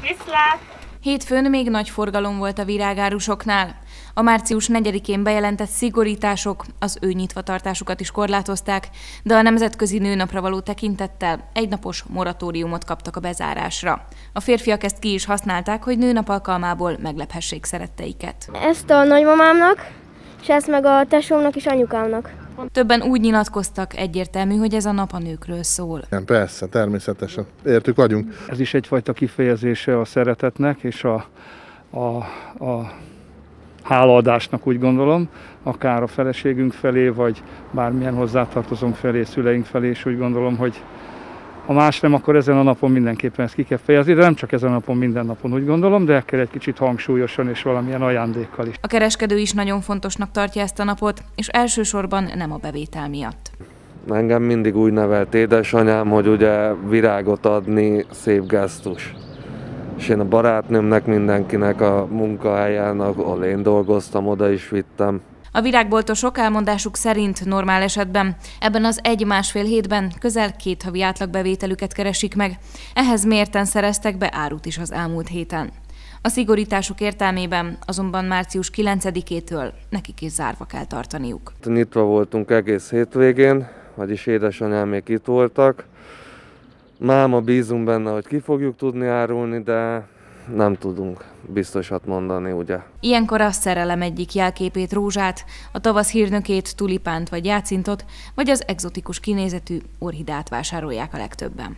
Viszlát! Hétfőn még nagy forgalom volt a virágárusoknál. A március 4-én bejelentett szigorítások az ő nyitvatartásukat is korlátozták, de a Nemzetközi Nőnapra való tekintettel egynapos moratóriumot kaptak a bezárásra. A férfiak ezt ki is használták, hogy nőnap alkalmából meglephessék szeretteiket. Ezt a nagymamámnak, és ezt meg a tesómnak és anyukámnak. Többen úgy nyilatkoztak, egyértelmű, hogy ez a nap a nőkről szól. Igen, persze, természetesen. Értük vagyunk. Ez is egyfajta kifejezése a szeretetnek és a, a, a hálaadásnak úgy gondolom, akár a feleségünk felé, vagy bármilyen hozzátartozónk felé, szüleink felé, és úgy gondolom, hogy ha más nem, akkor ezen a napon mindenképpen ezt ki kell fejezni, de nem csak ezen a napon, minden napon úgy gondolom, de kell egy kicsit hangsúlyosan és valamilyen ajándékkal is. A kereskedő is nagyon fontosnak tartja ezt a napot, és elsősorban nem a bevétel miatt. Engem mindig úgy nevelt édesanyám, hogy ugye virágot adni szép gesztus. És én a barátnőmnek, mindenkinek a munkahelyen, ahol én dolgoztam, oda is vittem. A virágboltosok elmondásuk szerint normál esetben ebben az egy-másfél hétben közel két havi átlagbevételüket keresik meg. Ehhez mérten szereztek be árut is az elmúlt héten. A szigorítások értelmében azonban március 9-től nekik is zárva kell tartaniuk. Nyitva voltunk egész hétvégén, vagyis édesanyámék itt voltak. Máma bízunk benne, hogy ki fogjuk tudni árulni, de nem tudunk biztosat mondani, ugye. Ilyenkor a szerelem egyik jelképét, rózsát, a tavasz hírnökét, tulipánt vagy játszintot, vagy az egzotikus kinézetű orhidát vásárolják a legtöbben.